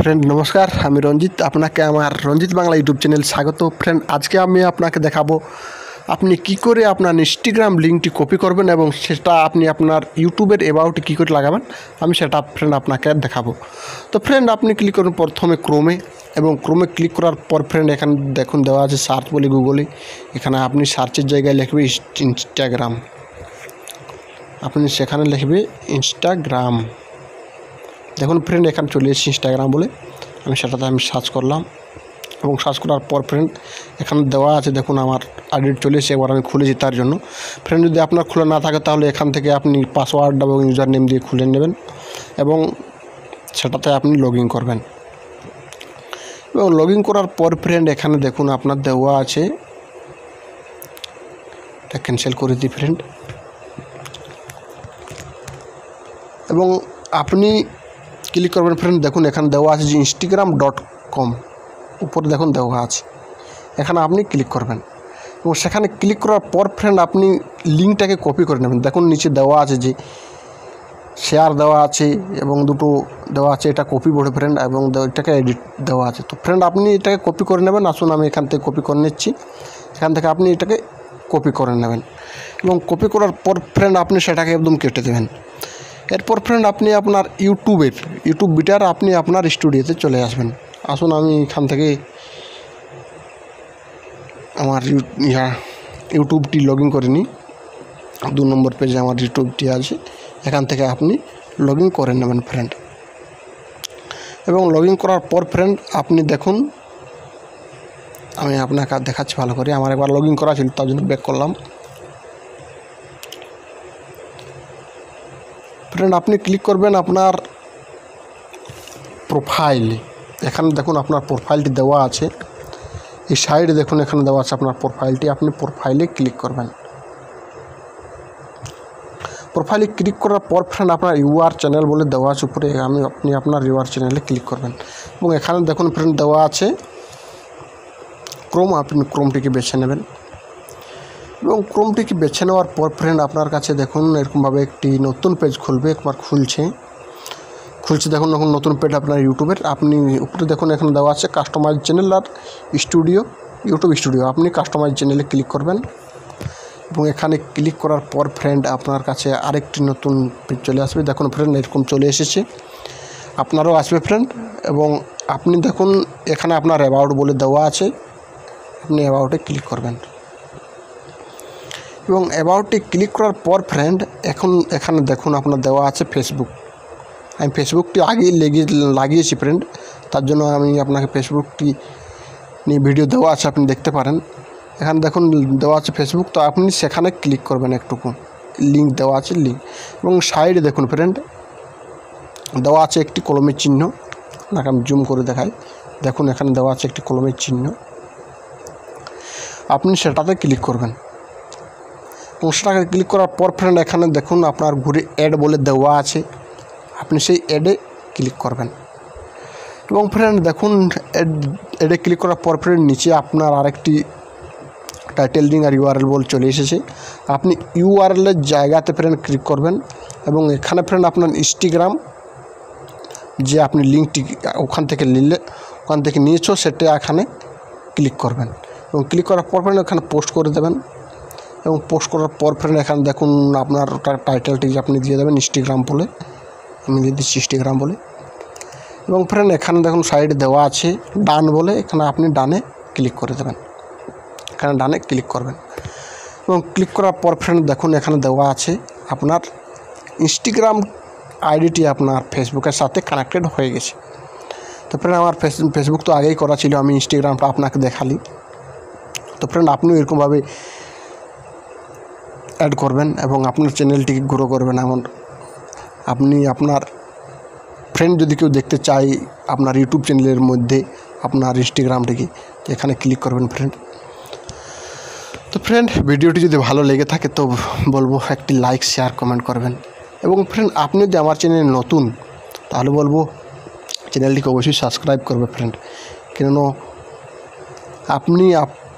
Friend নমস্কার, আমি রঞ্জিত, আপনাকে আমার রঞ্জিত বাংলা ইউটিউব চ্যানেল স্বাগত। ফ্রেন্ড আজকে আমি আপনাকে দেখাবো, আপনি কি করে আপনার ইনস্টাগ্রাম লিঙ্কটি কপি করবেন এবং সেটা আপনি আপনার ইউটিউবের এবাউটে কী করে লাগাবেন, আমি সেটা ফ্রেন্ড আপনাকে দেখাবো। তো ফ্রেন্ড আপনি ক্লিক করুন প্রথমে ক্রোমে এবং ক্রোমে ক্লিক করার পর ফ্রেন্ড এখানে দেখুন দেওয়া আছে সার্চ বলে গুগলে এখানে আপনি সার্চের জায়গায় লিখবে ইনস্টাগ্রাম আপনি সেখানে লিখবে ইনস্টাগ্রাম দেখুন ফ্রেন্ড এখানে চলে এসেছি ইনস্টাগ্রাম বলে। আমি সেটাতে আমি সার্চ করলাম এবং সার্চ করার পর ফ্রেন্ড এখানে দেওয়া আছে, দেখুন আমার আইডি চলে এসেছে একবার আমি খুলেছি তার জন্য। ফ্রেন্ড যদি আপনার খোলা না থাকে তাহলে এখান থেকে আপনি পাসওয়ার্ড এবং ইউজার নেম দিয়ে খুলে নেবেন এবং সেটাতে আপনি লগ করবেন। এবং লগ করার পর ফ্রেন্ড এখানে দেখুন, আপনার দেওয়া আছে। এটা ক্যান্সেল করে দিই ফ্রেন্ড এবং আপনি ক্লিক করবেন ফ্রেন্ড দেখুন এখানে দেওয়া আছে যে ইনস্টাগ্রাম ডট কম উপরে দেখুন দেওয়া আছে। এখানে আপনি ক্লিক করবেন। এবং সেখানে ক্লিক করার পর ফ্রেন্ড আপনি লিঙ্কটাকে কপি করে নেবেন। দেখুন নিচে দেওয়া আছে যে শেয়ার দেওয়া আছে এবং দুটো দেওয়া আছে, এটা কপি বোর্ড ফ্রেন্ড এবং এটাকে এডিট দেওয়া আছে। তো ফ্রেন্ড আপনি এটাকে কপি করে নেবেন। আসুন আমি এখান থেকে কপি করে নিচ্ছি। এখান থেকে আপনি এটাকে কপি করে নেবেন। এবং কপি করার পর ফ্রেন্ড আপনি সেটাকে একদম কেটে দেবেন। এরপর ফ্রেন্ড আপনি আপনার ইউটিউবের, ইউটিউব বিটার আপনি আপনার স্টুডিওতে চলে আসবেন। আসুন, আমি এখান থেকে আমার ইয়া, ইউটিউবটি লগ ইন করে নিই। দু নম্বর পেজে আমার ইউটিউবটি আছে। এখান থেকে আপনি লগ ইন করে নেবেন ফ্রেন্ড এবং লগ ইন করার পর ফ্রেন্ড আপনি দেখুন, আমি আপনাকে দেখাচ্ছি ভালো করে। আমার একবার লগ ইন করা ছিল, তার জন্য ব্যাক করলাম। ফ্রেন্ড আপনি ক্লিক করবেন আপনার প্রোফাইলে এখানে দেখুন আপনার প্রোফাইলটি দেওয়া আছে। এই সাইডে দেখুন এখানে দেওয়া আছে আপনার প্রোফাইলটি আপনি প্রোফাইলে ক্লিক করবেন। প্রোফাইলে ক্লিক করার পর ফ্রেন্ড আপনার ইউআর চ্যানেল বলে দেওয়া আছে উপরে। আমি আপনি আপনার ইউআর চ্যানেলে ক্লিক করবেন। এবং এখানে দেখুন ফ্রেন্ড দেওয়া আছে। ক্রোম আপনি ক্রোমটিকে বেছে নেবেন। এবং ক্রোমটিকে বেছে নেওয়ার পর ফ্রেন্ড আপনার কাছে দেখুন, এরকমভাবে একটি নতুন পেজ খুলবে, একবার খুলছে। খুলছে দেখুন এখন নতুন পেজ আপনার ইউটিউবের আপনি উপরে দেখুন, এখানে দেওয়া আছে কাস্টমাইজ চ্যানেল আর স্টুডিও ইউটিউব স্টুডিও আপনি কাস্টমাইজ চ্যানেলে ক্লিক করবেন এবং এখানে ক্লিক করার পর ফ্রেন্ড আপনার কাছে আরেকটি নতুন পেজ চলে আসবে। দেখুন ফ্রেন্ড এরকম চলে এসেছে। আপনারও আসবে ফ্রেন্ড এবং আপনি দেখুন, এখানে আপনার অ্যাবাউট বলে দেওয়া আছে। আপনি অ্যাবাউটে ক্লিক করবেন। এবং অ্যাবাউটে ক্লিক করার পর ফ্রেন্ড এখন এখানে দেখুন আপনার দেওয়া আছে ফেসবুক আমি ফেসবুকটি আগেই লেগে লাগিয়েছি ফ্রেন্ড তার জন্য আমি আপনাকে ফেসবুকটি নিয়ে ভিডিও দেওয়া আছে, আপনি দেখতে পারেন। এখানে দেখুন দেওয়া আছে ফেসবুক তো আপনি সেখানে ক্লিক করবেন একটুকু। লিঙ্ক দেওয়া আছে লিঙ্ক এবং সাইডে দেখুন ফ্রেন্ড দেওয়া আছে একটি কলমের চিহ্ন। আপনাকে আমি জুম করে দেখাই। দেখুন এখানে দেওয়া আছে একটি কলমের চিহ্ন। আপনি সেটাতে ক্লিক করবেন। সেটাকে ক্লিক করার পর ফ্রেন্ড এখানে দেখুন আপনার ঘুরে অ্যাড বলে দেওয়া আছে। আপনি সেই অ্যাডে ক্লিক করবেন। এবং ফ্রেন্ড দেখুন অ্যাড অ্যাডে ক্লিক করার পর ফ্রেন্ড নিচে আপনার আরেকটি টাইটেল লিঙ্ক আর ইউআরএল বল চলে এসেছে। আপনি ইউআরএলের জায়গাতে ফ্রেন্ড ক্লিক করবেন। এবং এখানে ফ্রেন্ড আপনার ইনস্টাগ্রাম যে আপনি লিঙ্কটি ওখান থেকে নিলে, ওখান থেকে নিয়েছো, সেটা এখানে ক্লিক করবেন। এবং ক্লিক করার পর ফ্রেন্ড ওখানে পোস্ট করে দেবেন। এবং পোস্ট করার পর ফ্রেন্ড এখানে দেখুন আপনার টাইটেলটি আপনি দিয়ে দেবেন ইনস্টাগ্রাম বলে। আমি দিয়ে দিচ্ছি ইনস্টাগ্রাম বলে। এবং ফ্রেন্ড এখানে দেখুন সাইডে দেওয়া আছে ডান বলে। এখানে আপনি ডানে ক্লিক করে দেবেন। এখানে ডানে ক্লিক করবেন। এবং ক্লিক করার পর ফ্রেন্ড দেখুন এখানে দেওয়া আছে আপনার ইনস্টাগ্রাম আইডিটি আপনার ফেসবুকের সাথে কানেক্টেড হয়ে গেছে। তো ফ্রেন্ড আমার ফেসবুক তো আগেই করা ছিল, আমি ইনস্টাগ্রামটা আপনাকে দেখালি। তো ফ্রেন্ড আপনিও এরকমভাবে অ্যাড করবেন এবং আপনার চ্যানেলটিকে গ্রো করবেন এমন। আপনি আপনার ফ্রেন্ড যদি কেউ দেখতে চায় আপনার ইউটিউব চ্যানেলের মধ্যে, আপনার ইনস্টাগ্রামটিকে এখানে ক্লিক করবেন ফ্রেন্ড তো ফ্রেন্ড ভিডিওটি যদি ভালো লেগে থাকে তো বলব একটি লাইক শেয়ার কমেন্ট করবেন। এবং ফ্রেন্ড আপনি যদি আমার চ্যানেলে নতুন, তাহলে বলব চ্যানেলটিকে অবশ্যই সাবস্ক্রাইব করবে ফ্রেন্ড কেন আপনি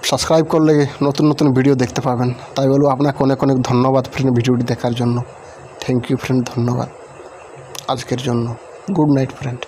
সাবস্ক্রাইব করলে নতুন নতুন ভিডিও দেখতে পাবেন। তাই বলব আপনাকে অনেক অনেক ধন্যবাদ ফ্রেন্ড ভিডিওটি দেখার জন্য। থ্যাংক ইউ ফ্রেন্ড ধন্যবাদ। আজকের জন্য। Good night friend